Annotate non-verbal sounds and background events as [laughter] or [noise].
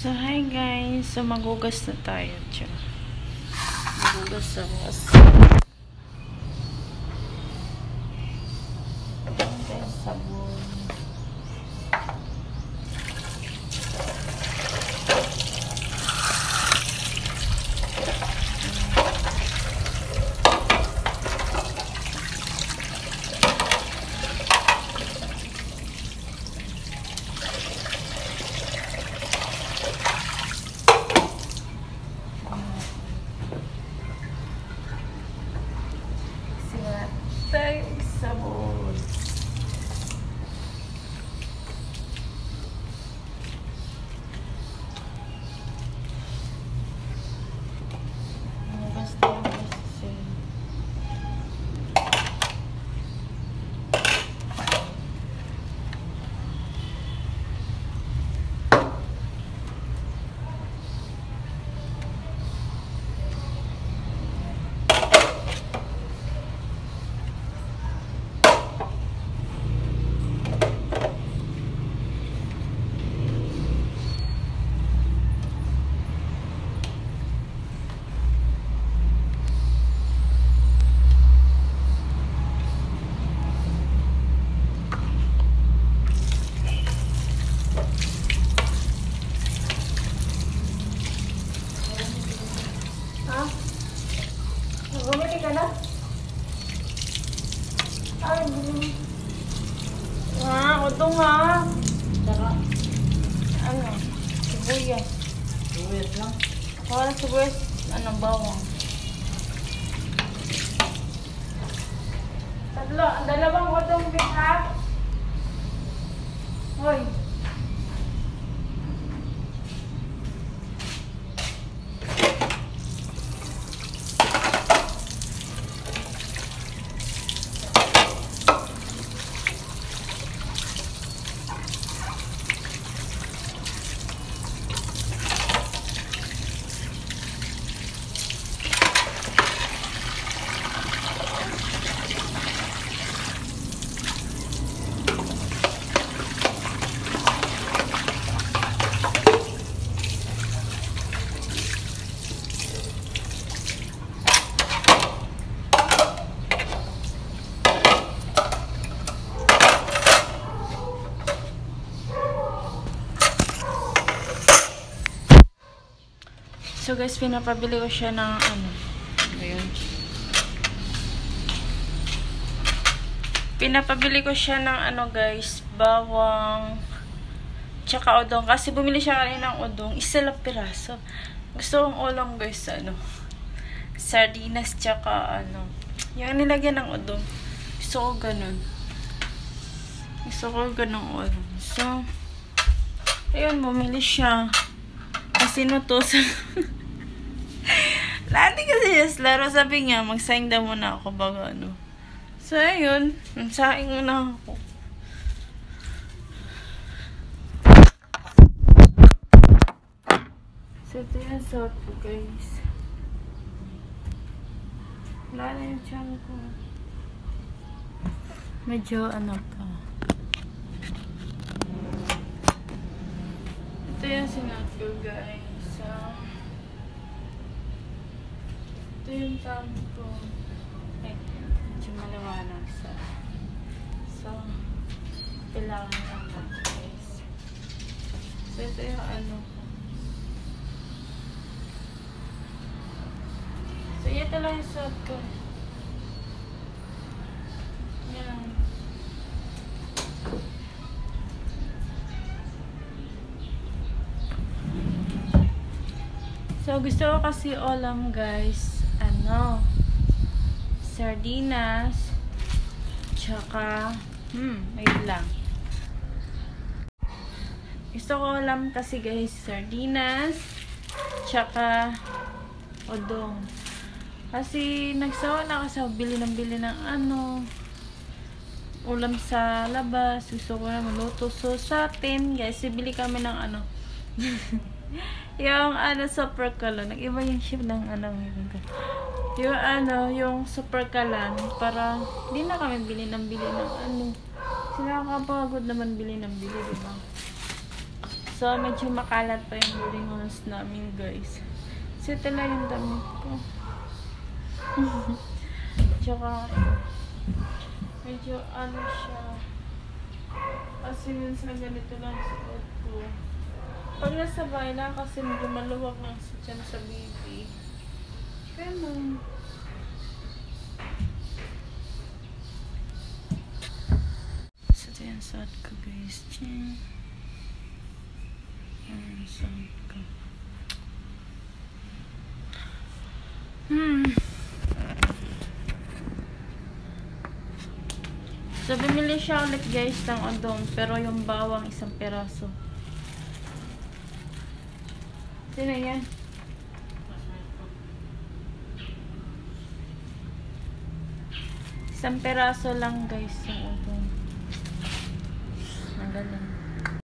So, hi guys. So, magugas na tayo. Tiyo. Magugas sa was. Sabon. Sila tayo sabon. Magugas tayo kasi. Ha? Bumili ka na? Ay, bumili. Ito nga. Saka, Ano? Sibuyas. buwis lang. Para sibuyas, ano, bawang. Tatlo, ang dalawang utong beef ha? Hoy. So guys, pinapabili ko siya ng ano. Ayun. Pinapabili ko siya ng ano guys, bawang tsaka udong. Kasi bumili siya kanina ng udong. Isa lang piraso. Gusto kong ulang guys, ano. Sardinas tsaka ano. Yung nilagyan ng udong. Gusto ko ganun. Gusto ko ganun udong. So, ayun, bumili siya. Kasi nutusan. [laughs] Lati kasi yes, laro sabi niya, mag-sign daw muna ako bago ano. So, ayun. Saing muna ako. So, ito yung suot ko, guys. Wala na yung tiyan ko. Medyo ano pa. Ito yung sinuot ko, guys. So, ito yung tam ko. Ay, medyo maliwanag sa. So, kailangan lang natin, guys. So, ito yung ano ko. So, ito lang yung suot ko. So, gusto ko kasi ulam, guys. Ano? Sardinas. Tsaka, hmm, ayun lang. Gusto ko ulam kasi, guys, sardinas. Tsaka, odong. Kasi, nagsawa na kasi bili ng bili ng ano, ulam sa labas. Gusto ko na maluto. So, sa atin, guys, bili kami ng ano, [laughs] yung ano, super kalan. Nag-iba yung shape ng ano. Yung ano, yung super kalan. Para, di na kami bili ng bili ng ano. Kasi nakakapagod naman bili ng bili, di ba? So, medyo makalat pa yung house namin, guys. Kasi tala yung damit ko. [laughs] Tsaka, medyo ano siya. Kasi minsan ganito lang suot ko. Pag nasa bahay na kasi medyo maluwag lang sa tiyan sa baby. Man. So, ito yung suot ko guys. Tiyan. Ayan, suot ko. Hmm. So, bumili siya ulit guys ng odong, pero yung bawang isang peraso. Sino yan? Isang peraso lang guys yung odong. Ang galing.